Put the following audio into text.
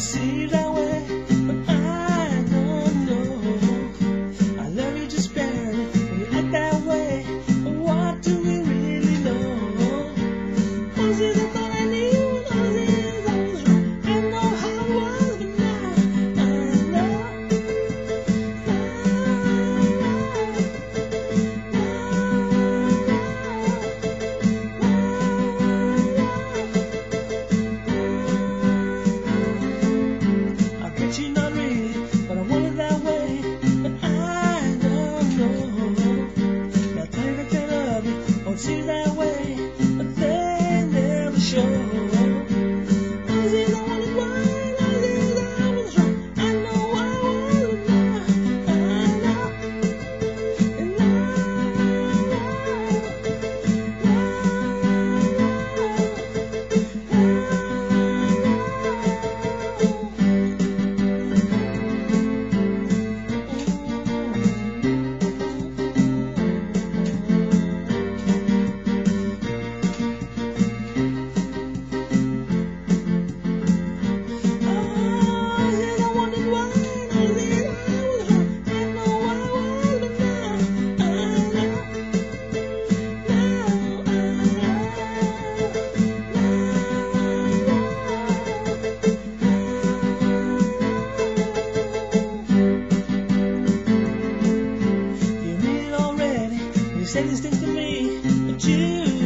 see that say these things to me, but you